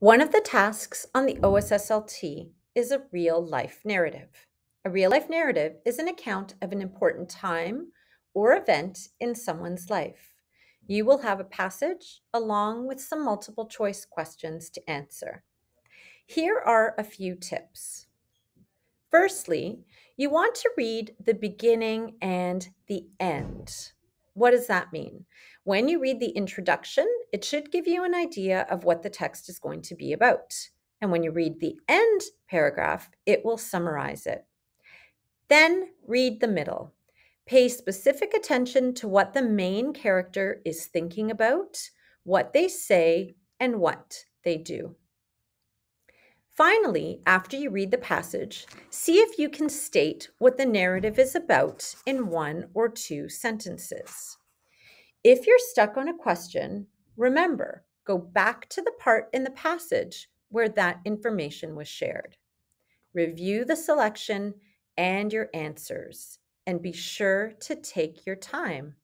One of the tasks on the OSSLT is a real life narrative. A real life narrative is an account of an important time or event in someone's life. You will have a passage along with some multiple choice questions to answer. Here are a few tips. Firstly, you want to read the beginning and the end. What does that mean? When you read the introduction, it should give you an idea of what the text is going to be about. And when you read the end paragraph, it will summarize it. Then read the middle. Pay specific attention to what the main character is thinking about, what they say, and what they do. Finally, after you read the passage, see if you can state what the narrative is about in one or two sentences. If you're stuck on a question, remember, go back to the part in the passage where that information was shared. Review the selection and your answers, and be sure to take your time.